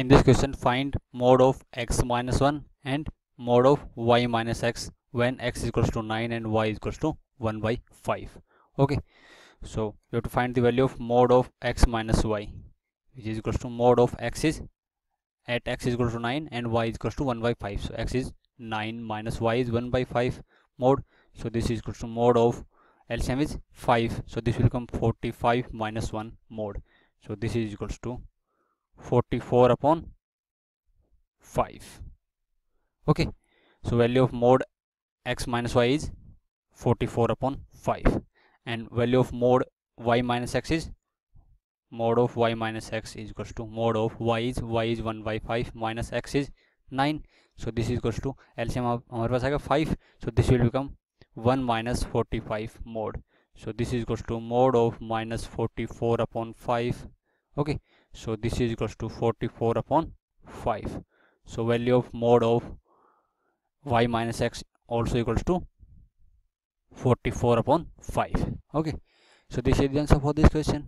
in this question find mode of x minus 1 and mode of y minus x when x is equals to 9 and y is equals to 1 by 5 okay. So you have to find the value of mode of x minus y which is equals to mode of x is at x is equal to 9 and y is equals to 1 by 5 so x is 9 minus y is 1 by 5 mode. So this is equals to mode of LCM is 5 so this will become 45 minus 1 mode. So this is equals to 44 upon 5 okay so value of mode x minus y is 44 upon 5 and value of mode y minus x is mode of y minus x is equals to mode of y is y is 1 by 5 minus x is 9 so this is equals to LCM हमारे पास आएगा 5 so this will become 1 minus 45 mode so this is equals to mode of minus 44 upon 5 okay so this is equals to 44 upon 5 so value of mode of y minus x also equals to 44 upon 5 okay. So this is the answer for this question